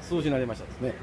数字になりましたですね。